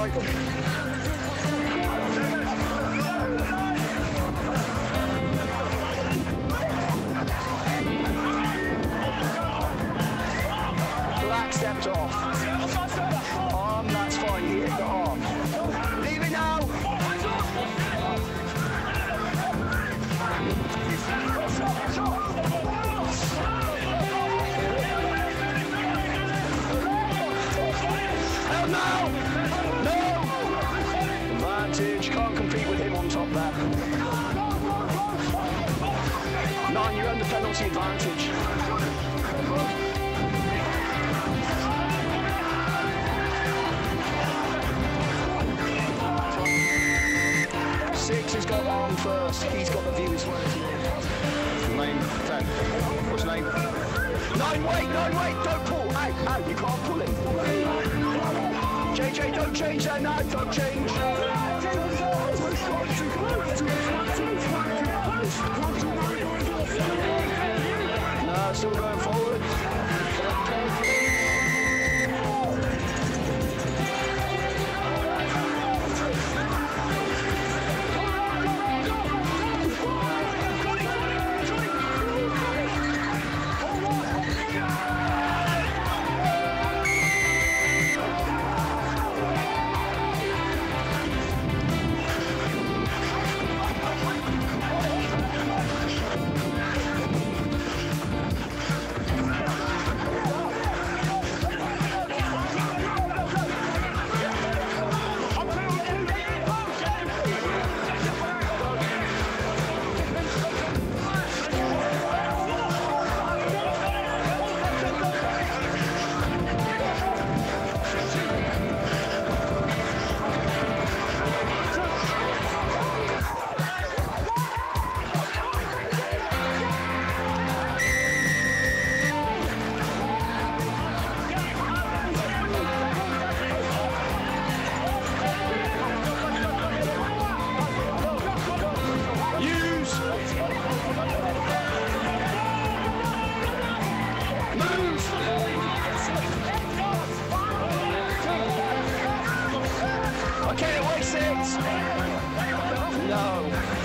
Black stepped off. Arm, that's fine. You hit the arm. Leave it now. Hell no! Nine, you're under penalty advantage. Six has got on first. He's got the view as well as you. Nine, ten. What's name? Nine, wait, nine, wait. Don't pull. Hey, hey, you can't pull him. JJ, don't change that now. Don't change. Still going six. No.